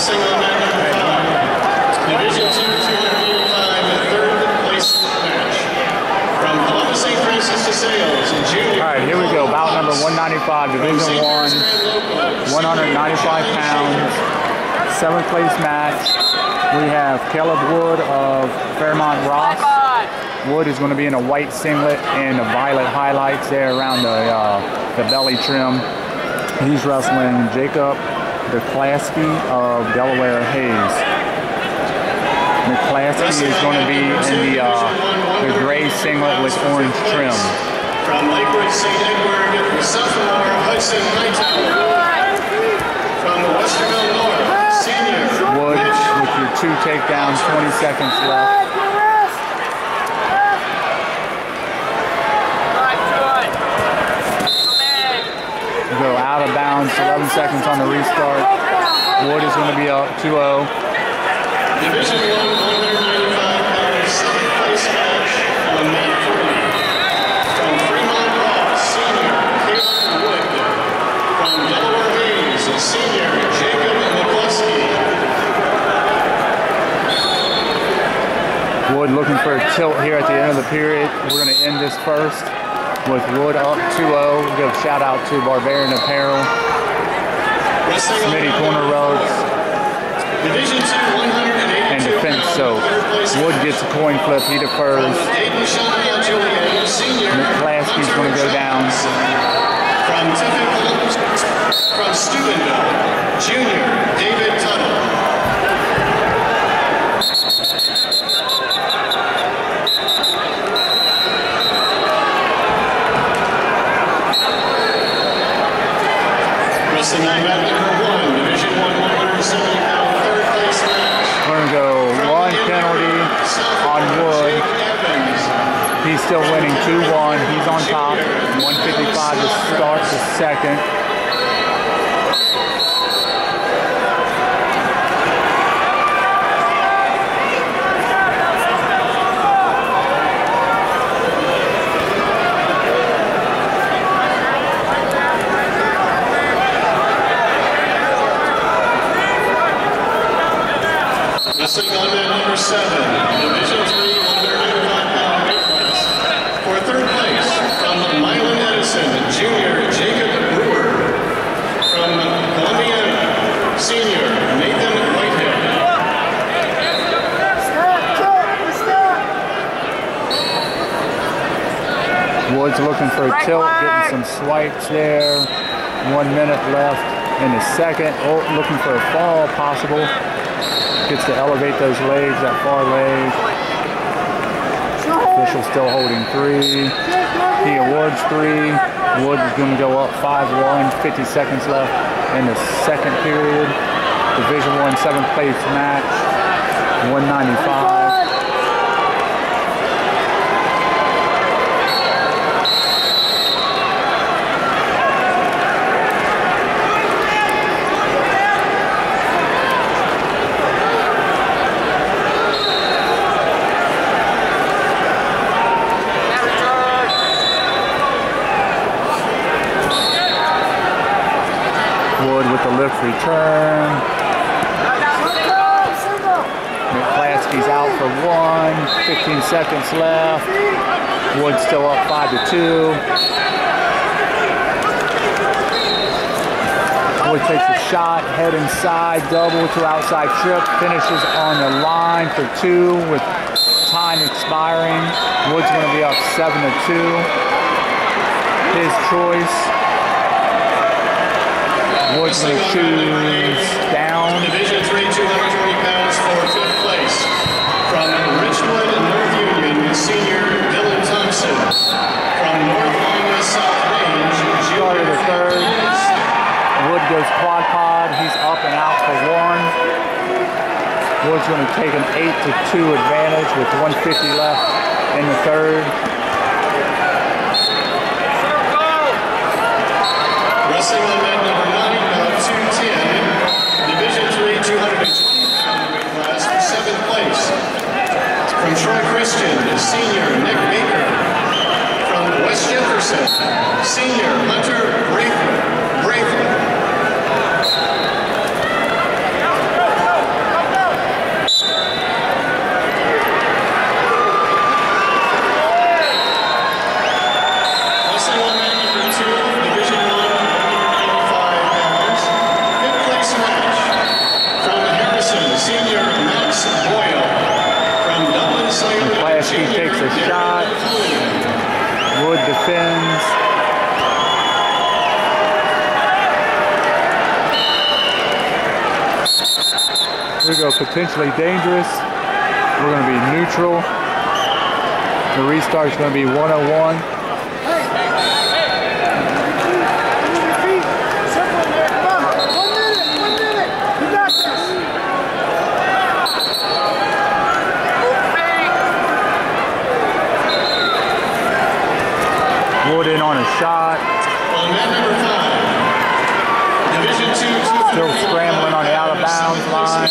single that number five. Division two, 285, third place match. From Columbus St. Francis DeSales in June. All right, here we go. Bout number 195, Division one, 195 pounds, seventh place match. We have Caleb Wood of Fremont Ross. Wood is going to be in a white singlet and the violet highlights there around the, uh, the belly trim. He's wrestling Jacob McCloskey of Delaware Hayes. McCloskey is going to be in the, uh, the gray singlet with orange trim. From Lakewood St. Edward, sophomore Hudson Hightower. From Westerville North, senior Wood with your two takedowns, 20 seconds left. Go out of bounds, 11 seconds on the restart. Wood is going to be up 2-0. Division One, 195 pounds, second place match on May 3. From Fremont Ross, senior Wood. Senior Jacob. Wood looking for a tilt here at the end of the period. We're going to end this first with Wood up 2-0. Give shout out to Barbarian Apparel, Smitty Corner Roads, Division Two, 182 and Defense pounds, Soap. third place Wood gets a coin flip. He defers. Aiden Shania Julian, senior. McCloskey's gonna go down. From from Steubenville, junior David Tuttle. Wrestling on mat number Division One, 170 pound, third place match. We're going to go one penalty on Wood. He's still winning 2-1. He's on top. 155 to start the second. Wrestling on mat number seven, Division Three, 195 pound weight class. For third place, from Milan Edison, junior Jacob Brewer. From Columbia, senior Nathan Whitehead. Woods looking for a tilt, getting some swipes there. One minute left in the second. Oh, looking for a fall possible. Gets to elevate those legs, that far leg. Official still holding three. He awards three. Woods is going to go up 5-1. 50 seconds left in the second period. Division One seventh place match. 195. With the. McCloskey's out for one. 15 seconds left. Wood still up five to two. Wood takes a shot, head inside, double to outside trip, finishes on the line for two with time expiring. Wood's to be up seven to two. His choice. To choose down. Division Three, 220 pounds for fifth place. From Richwood North Union, senior Dylan Thompson. From North Lima South Range, junior the third. Wood goes quad pod. He's up and out for one. Wood's going to take an 8 to 2 advantage with 150 left in the third. Wrestling on mat number nine, uh, 210. Division Three, 220 pound weight class for seventh place. From Troy Christian, senior Nick Baker. From West Jefferson, senior Hunter Braithwaite. Braithwaite. Wrestling on mat number two, Division One, We go potentially dangerous. We're going to be neutral. The restart is going to be 101. Wood in on a shot. On mat number five, Division two, Still scrambling on the out of bounds line.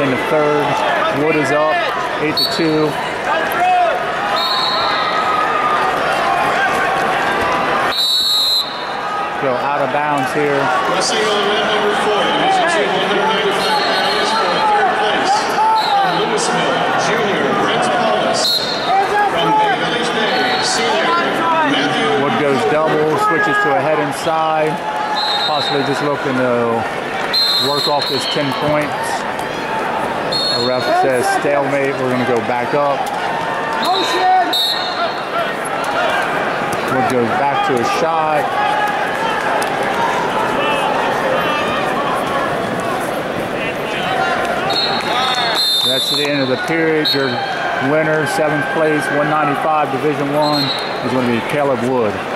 in the third. Wood is up, 8 to 2. Go out of bounds here. Number four, Division two, 195 pounds for third place. Junior Brent Paulus. From Bay Village Bay, senior Matthew. Wood goes double, switches to a head inside. Possibly just looking to work off his 10 points. Ref says stalemate. We're going to go back up. Wood go back to a shot. That's the end of the period. Your winner, seventh place, 195 Division One, is going to be Caleb Wood.